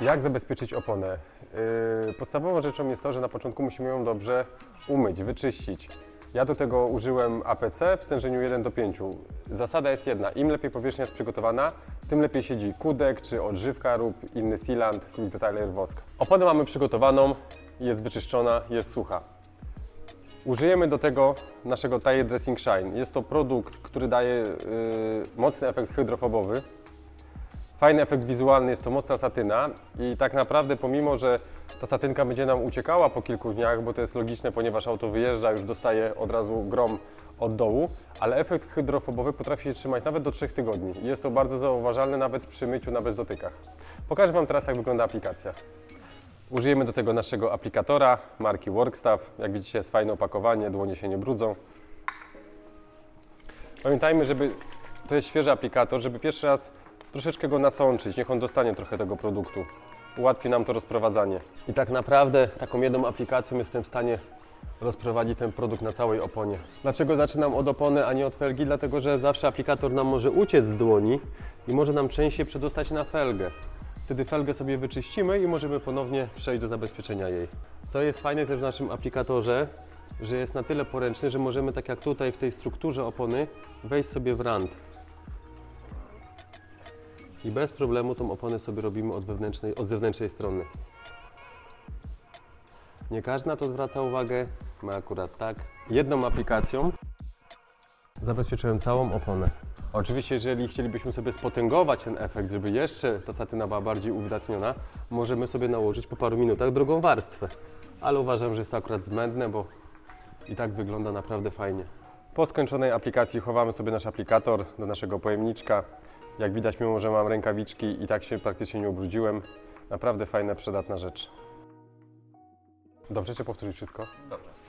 Jak zabezpieczyć oponę? Yy, podstawową rzeczą jest to, że na początku musimy ją dobrze umyć, wyczyścić. Ja do tego użyłem APC w stężeniu 1 do 5. Zasada jest jedna, im lepiej powierzchnia jest przygotowana, tym lepiej siedzi kudek czy odżywka lub inny sealant, quick detailer wosk. Oponę mamy przygotowaną, jest wyczyszczona, jest sucha. Użyjemy do tego naszego Tire Dressing Shine. Jest to produkt, który daje yy, mocny efekt hydrofobowy. Fajny efekt wizualny jest to mocna satyna i tak naprawdę pomimo, że ta satynka będzie nam uciekała po kilku dniach, bo to jest logiczne, ponieważ auto wyjeżdża, już dostaje od razu grom od dołu, ale efekt hydrofobowy potrafi się trzymać nawet do 3 tygodni. Jest to bardzo zauważalne nawet przy myciu na bezdotykach. Pokażę Wam teraz jak wygląda aplikacja. Użyjemy do tego naszego aplikatora marki Workstaff. Jak widzicie jest fajne opakowanie, dłonie się nie brudzą. Pamiętajmy, żeby to jest świeży aplikator, żeby pierwszy raz troszeczkę go nasączyć, niech on dostanie trochę tego produktu. Ułatwi nam to rozprowadzanie. I tak naprawdę taką jedną aplikacją jestem w stanie rozprowadzić ten produkt na całej oponie. Dlaczego zaczynam od opony, a nie od felgi? Dlatego, że zawsze aplikator nam może uciec z dłoni i może nam częściej przedostać na felgę. Wtedy felgę sobie wyczyścimy i możemy ponownie przejść do zabezpieczenia jej. Co jest fajne też w naszym aplikatorze, że jest na tyle poręczny, że możemy tak jak tutaj w tej strukturze opony wejść sobie w rand. I bez problemu tą oponę sobie robimy od, wewnętrznej, od zewnętrznej strony. Nie każdy na to zwraca uwagę, my akurat tak. Jedną aplikacją zabezpieczyłem całą oponę. Oczywiście, jeżeli chcielibyśmy sobie spotęgować ten efekt, żeby jeszcze ta satyna była bardziej uwydatniona, możemy sobie nałożyć po paru minutach drugą warstwę. Ale uważam, że jest to akurat zbędne, bo i tak wygląda naprawdę fajnie. Po skończonej aplikacji chowamy sobie nasz aplikator do naszego pojemniczka. Jak widać, mimo że mam rękawiczki i tak się praktycznie nie ubrudziłem, naprawdę fajna, przydatna rzecz. Dobrze, czy powtórzyć wszystko? Dobrze.